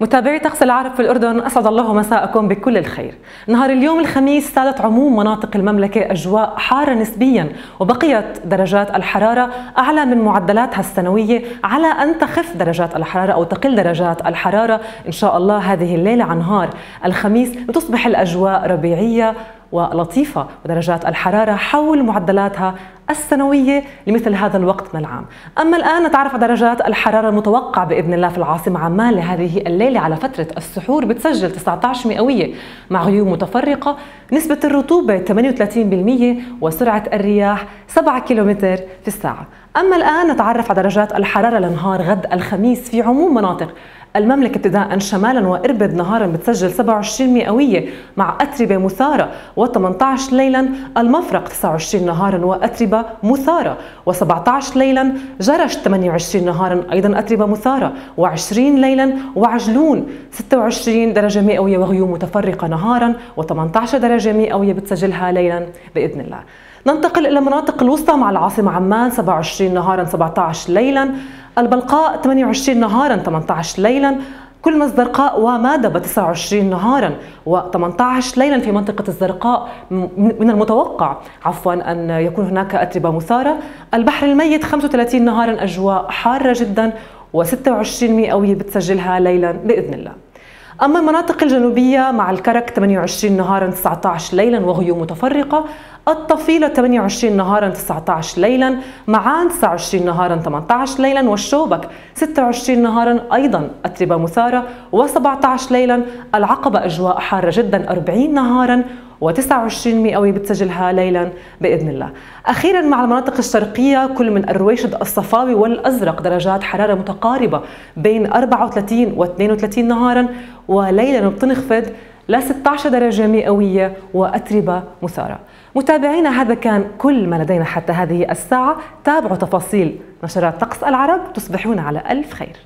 متابعي طقس العرب في الأردن أسعد الله مساءكم بكل الخير. نهار اليوم الخميس سادت عموم مناطق المملكة أجواء حارة نسبيا وبقيت درجات الحرارة أعلى من معدلاتها السنوية على أن تخف درجات الحرارة أو تقل درجات الحرارة. إن شاء الله هذه الليلة عن نهار الخميس لتصبح الأجواء ربيعية ولطيفة ودرجات الحرارة حول معدلاتها السنوية لمثل هذا الوقت من العام. أما الآن نتعرف على درجات الحرارة المتوقعة بإذن الله في العاصمة عمان لهذه الليلة على فترة السحور بتسجل 19 مئوية مع غيوم متفرقة نسبة الرطوبة 38% وسرعة الرياح 7 كيلومتر في الساعة. أما الآن نتعرف على درجات الحرارة لنهار غد الخميس في عموم مناطق المملكة ابتداء شمالا وإربد نهارا بتسجل 27 مئوية مع أتربة مثارة و18 ليلا المفرق 29 نهارا وأتربة مثارة و17 ليلا جرش 28 نهارا أيضا أتربة مثارة و20 ليلا وعجلون 26 درجة مئوية وغيوم متفرقة نهارا و18 درجة مئوية بتسجلها ليلا بإذن الله. ننتقل إلى المناطق الوسطى مع العاصمة عمان 27 نهارا 17 ليلا البلقاء 28 نهارا 18 ليلا. كل ما الزرقاء ومادبة 29 نهارا و18 ليلا في منطقة الزرقاء من المتوقع عفوا أن يكون هناك أتربة مثارة. البحر الميت 35 نهارا أجواء حارة جدا و26 مئوية بتسجلها ليلا بإذن الله. أما المناطق الجنوبية مع الكرك 28 نهارا 19 ليلا وغيوم متفرقة الطفيلة 28 نهارا 19 ليلا معان 29 نهارا 18 ليلا والشوبك 26 نهارا أيضا أتربة مثارة و17 ليلا العقبة أجواء حارة جدا 40 نهارا و29 مئوية بتسجلها ليلا بإذن الله. أخيرا مع المناطق الشرقية كل من الرويشد الصفاوي والأزرق درجات حرارة متقاربة بين 34 و 32 نهارا وليلا بتنخفض ل 16 درجة مئوية وأتربة مثارة. متابعينا هذا كان كل ما لدينا حتى هذه الساعة. تابعوا تفاصيل نشرات طقس العرب تصبحون على ألف خير.